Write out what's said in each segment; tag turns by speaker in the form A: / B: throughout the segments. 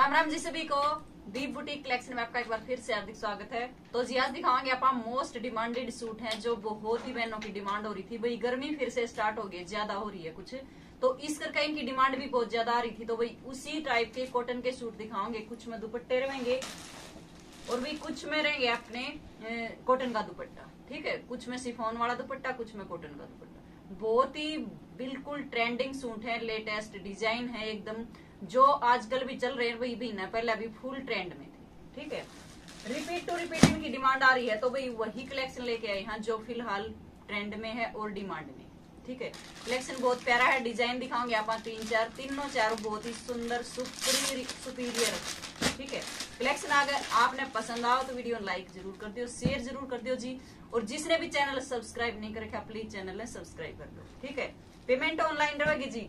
A: राम राम जी सभी को। दीप boutique collection में आपका एक बार फिर से हार्दिक स्वागत है। तो जी, आज दिखावांगे आप मोस्ट डिमांडेड सूट हैं, जो बहुत ही बहनों की डिमांड हो रही थी। भाई, गर्मी फिर से स्टार्ट हो गई, ज़्यादा हो रही है कुछ। तो इस करके इनकी डिमांड भी बहुत ज़्यादा आ रही थी। तो भाई, उसी टाइप के कॉटन के सूट दिखाओगे कुछ में दुपट्टे रहेंगे और भी कुछ में रहेंगे अपने कॉटन का दुपट्टा। ठीक है? कुछ में सिफोन वाला दुपट्टा, कुछ में कॉटन का दुपट्टा। बहुत ही बिल्कुल ट्रेंडिंग सूट है, लेटेस्ट डिज़ाइन है एकदम, जो आजकल भी चल रहे हैं, वही भी ना, पहले अभी फुल ट्रेंड में थे, ठीक है? रिपीट टू रिपीट इनकी डिमांड आ रही है तो भाई वही कलेक्शन लेके आए हैं, जो फ़िलहाल ट्रेंड में है और डिमांड में, ठीक है? कलेक्शन बहुत प्यारा है डिज़ाइन दिखाऊँगे आप तीन चार, तीनों चारों बहुत ही सुंदर सुपीरियर ठीक है? कलेक्शन अगर आपने पसंद आओ तो वीडियो लाइक ज़रूर कर दियो शेयर ज़रूर कर दियो जी, और जिसने भी चैनल सब्सक्राइब नहीं कर रखा प्लीज़ चैनल सब्सक्राइब कर दो, ठीक है? पेमेंट ऑनलाइन रहेगी जी।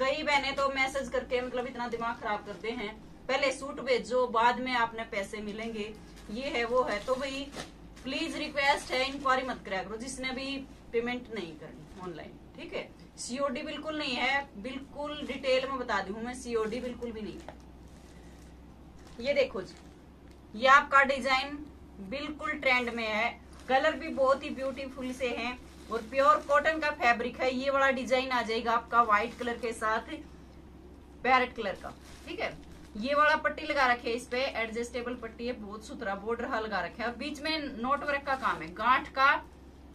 A: कई बहने तो मैसेज करके मतलब इतना दिमाग खराब करते हैं। पहले सूट भेजो, बाद में आपने पैसे मिलेंगे। ये है, वो है। तो भाई प्लीज़ रिक्वेस्ट है इंक्वायरी मत करा करो। जिसने भी पेमेंट नहीं करनी ऑनलाइन ठीक है? सीओडी बिल्कुल नहीं है। बिल्कुल डिटेल में बता दू मैं सीओडी बिल्कुल भी नहीं है। ये देखो जी। ये आपका डिज़ाइन बिल्कुल ट्रेंड में है। कलर भी बहुत ही ब्यूटीफुल से हैं। और प्योर कॉटन का फैब्रिक है। ये वाला डिज़ाइन आ जाएगा आपका व्हाइट कलर के साथ पैरेट कलर का। ठीक है? ये वाला पट्टी लगा रखे है इस पे एडजस्टेबल पट्टी है, बहुत सुथरा बॉर्डर हा लगा रखे है। बीच में नोट वर्क का काम है, गांठ का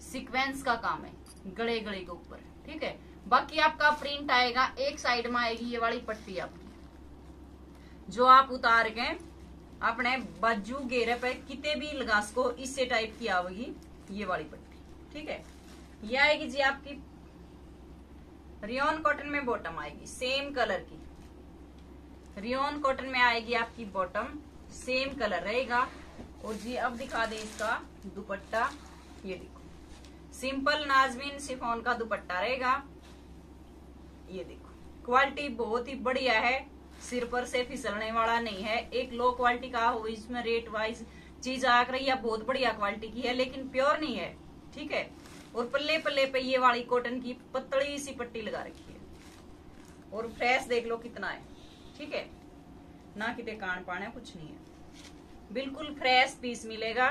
A: सीक्वेंस का काम है गड़े गड़े के ऊपर। ठीक है? बाकी आपका प्रिंट आएगा, एक साइड में आएगी ये वाली पट्टी आपकी। जो आप उतार के अपने बाजू घेरे पे कितने भी लगा सको इससे टाइप की आवेगी ये वाली पट्टी। ठीक है? ये आएगी जी आपकी रियोन कॉटन में बॉटम आएगी सेम कलर की। रियोन कॉटन में आएगी आपकी बॉटम सेम कलर रहेगा। और जी अब दिखा दे इसका दुपट्टा, ये देखो। सिंपल नाजमीन सिफोन का दुपट्टा रहेगा। ये देखो क्वालिटी बहुत ही बढ़िया है। सिर पर से फिसलने वाला नहीं है। एक लो क्वालिटी का हो, इसमें रेट वाइज चीज़ आ रही है, बहुत बढ़िया क्वालिटी की है, लेकिन प्योर नहीं है, ठीक है? और पल्ले पल्ले पे ये वाली कॉटन की पतली सी पट्टी लगा रखी है। और फ्रेश देख लो कितना है। ठीक है? ना कितने कान पाने कुछ नहीं है। बिल्कुल फ्रेश पीस मिलेगा।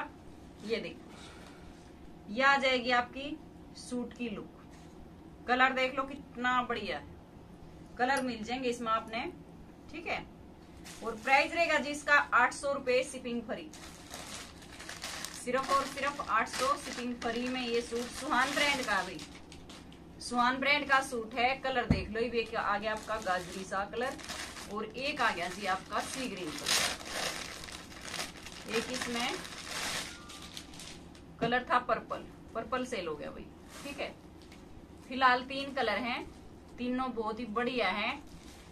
A: ये देखो। ये आ जाएगी आपकी सूट की लुक कलर देख लो कितना बढ़िया है। कलर मिल जाएँगे इसमें आपने। ठीक है? और प्राइस रहेगा जी इसका आठ सौ रुपए शिपिंग फ्री सिर्फ़ और सिर्फ़ 800 शिपिंग फ्री में ये सूट सुहान ब्रांड का भी। सुहान ब्रांड का सूट है, कलर देख लो, ये आ गया आपका गाजरी सा कलर और एक आ गया जी आपका सी ग्रीन कलर। एक इसमें कलर था पर्पल पर्पल सेल हो गया भाई, ठीक है। फ़िलहाल तीन कलर हैं, तीनों बहुत ही बढ़िया हैं।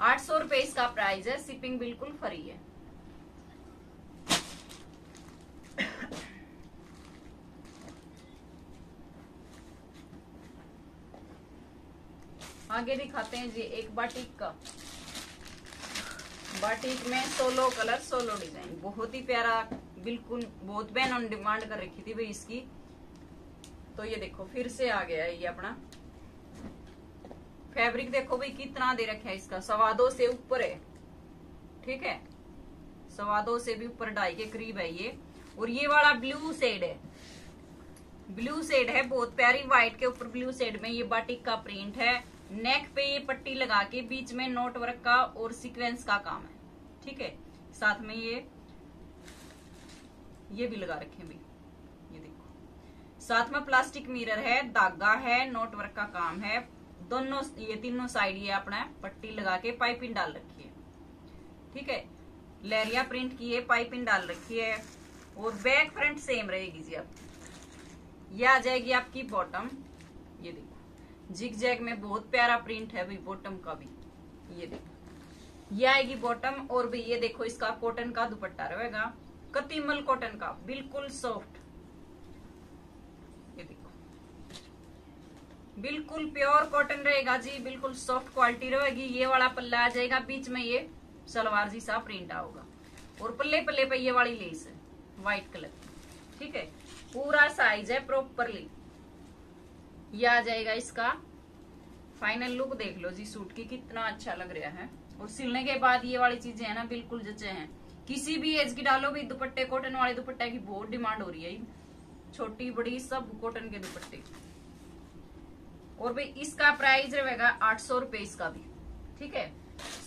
A: आठ सौ रुपए इसका प्राइस है, शिपिंग बिल्कुल फ्री है। आगे दिखाते हैं जी, एक बाटिक का। बाटिक में सोलो कलर सोलो डिज़ाइन बहुत ही प्यारा, बिल्कुल बहुत बहनों ने डिमांड कर रखी थी भाई इसकी। तो ये देखो, फिर से आ गया है ये अपना। फैब्रिक देखो भाई कितना दे रखा है इसका। सवादों से ऊपर है। ठीक है? सवादों से भी ऊपर ढाई के करीब है ये। और ये वाला ब्लू सेड है। ब्लू सेड है, बहुत प्यारी व्हाइट के ऊपर ब्लू सेड में ये बाटिक का प्रिंट है। नेक पे ये पट्टी लगा के बीच में नोट वर्क का और सीक्वेंस का काम है। ठीक है? साथ में ये ये भी लगा रखे भी ये देखो। साथ में प्लास्टिक मिरर है, धागा है, नोट वर्क का काम है। दोनों, ये तीनों साइड ये अपना पट्टी लगा के पाइपिंग डाल रखी है। ठीक है? लहरिया प्रिंट की है, पाइपिंग डाल रखी है। और बैक फ्रंट सेम रहेगी जी आप ये आ जाएगी आपकी बॉटम ये देखो। जिग जैग में बहुत प्यारा प्रिंट है भाई बॉटम का भी। ये देखो। ये आएगी बॉटम और भी ये देखो, इसका कॉटन का दुपट्टा रहेगा। कतिमल कॉटन का, बिल्कुल सॉफ्ट ये देखो। बिल्कुल प्योर कॉटन रहेगा जी, बिल्कुल सॉफ्ट क्वालिटी रहेगी। ये वाला पल्ला आ जाएगा बीच में, ये सलवार जी सा प्रिंट आओगा। और पल्ले पल्ले पे ये वाली लेस है व्हाइट कलर ठीक है? पूरा साइज़ है प्रॉपरली ये आ जाएगा इसका। फाइनल लुक देख लो जी सूट की कितना अच्छा लग रहा है। और सिलने के बाद ये वाली चीज़ें है ना, बिल्कुल जचे हैं। किसी भी एज की डालो भी, दुपट्टे कॉटन वाले दुपट्टे की बहुत डिमांड हो रही है। छोटी, बड़ी, सब कॉटन के दुपट्टे। और भाई इसका प्राइस रहेगा आठ सौ रुपए इसका भी। ठीक है?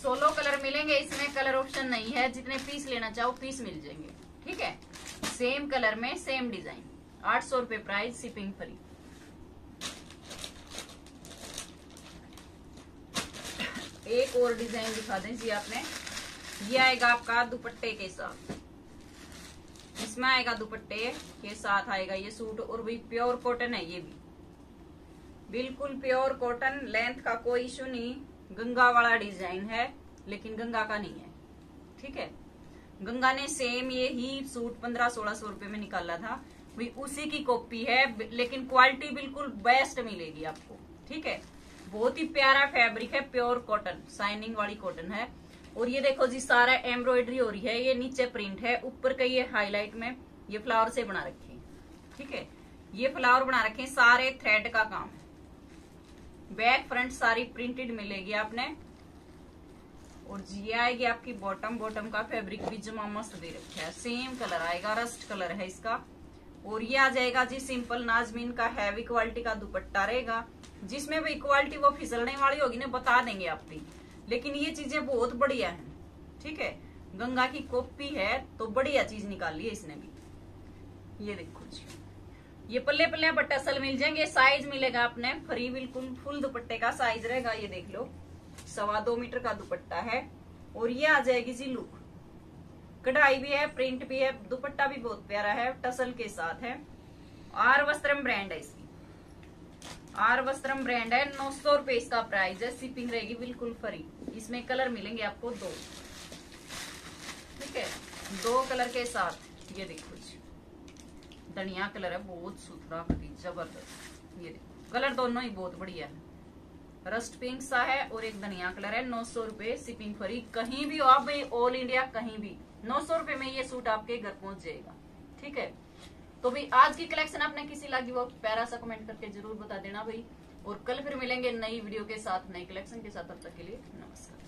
A: सोलो कलर मिलेंगे, इसमें कलर ऑप्शन नहीं है। जितने पीस लेना चाहो पीस मिल जाएँगे। ठीक है? सेम कलर में सेम डिज़ाइन आठ सौ रुपए प्राइस शिपिंग फ्री एक और डिज़ाइन दिखा दें जी आपने। ये आएगा आपका दुपट्टे के साथ। इसमें आएगा दुपट्टे के साथ आएगा ये सूट और भी प्योर कॉटन है ये भी। बिल्कुल प्योर कॉटन, लेंथ का कोई इशू नहीं। गंगा वाला डिज़ाइन है, लेकिन गंगा का नहीं है। ठीक है? गंगा ने सेम ये ही सूट पंद्रह सोलह सौ रुपए में निकाला था। वही उसी की कॉपी है, लेकिन क्वालिटी बिल्कुल बेस्ट मिलेगी आपको। ठीक है? बहुत ही प्यारा फैब्रिक है, प्योर कॉटन शाइनिंग वाली कॉटन है। और ये देखो जी, सारा एम्ब्रॉयडरी हो रही है, ये नीचे प्रिंट है, ऊपर का ये हाईलाइट में ये फ्लावर से बना रखे हैं। ठीक है? ये फ्लावर बना रखे हैं सारे थ्रेड का काम। बैक फ्रंट सारी प्रिंटेड मिलेगी आपने। और जी आएगी आपकी बॉटम बॉटम का फैब्रिक भी जमा मस्त दे रखा है। सेम कलर आएगा रस्ट कलर है इसका। और ये आ जाएगा जी सिंपल नाजमीन का हैवी क्वालिटी का दुपट्टा रहेगा। जिसमें भी इक्वालिटी वो फिसलने वाली होगी ना, बता देंगे आप भी। लेकिन ये चीज़ें बहुत बढ़िया है, ठीक है? गंगा की कॉपी है तो बढ़िया चीज़ निकाली है इसने भी। ये देखो जी। ये पल्ले पल्ले बट असल मिल जाएँगे साइज़ मिलेगा आपने, फ्री बिल्कुल, फुल दुपट्टे का साइज़ रहेगा, ये देख लो। सवा दो मीटर का दुपट्टा है, और ये आ जाएगी जी लुक कढ़ाई भी है प्रिंट भी है, दुपट्टा भी बहुत प्यारा है, टसल के साथ है। आर वस्त्रम ब्रांड है इसकी। आर वस्त्रम ब्रांड है, नौ सौ रुपए इसका प्राइस है शिपिंग रहेगी बिल्कुल फ्री इसमें कलर मिलेंगे आपको दो। ठीक है? दो कलर के साथ, ये देखो जी। धनिया कलर है, बहुत सुथरा ज़बरदस्त। ये देखो कलर दोनों ही बहुत बढ़िया है। रस्ट पिंक सा है और एक धनिया कलर है, नौ सौ रुपये शिपिंग फ्री कहीं भी हो आप ऑल इंडिया कहीं भी, नौ सौ रुपये में ये सूट आपके घर पहुँच जाएगा। ठीक है? तो भाई आज की कलेक्शन आपने किसी लगी वो? प्यारा सा कमेंट करके ज़रूर बता देना भाई। और कल फिर मिलेंगे नई वीडियो के साथ, नई कलेक्शन के साथ। तब तक के लिए नमस्कार।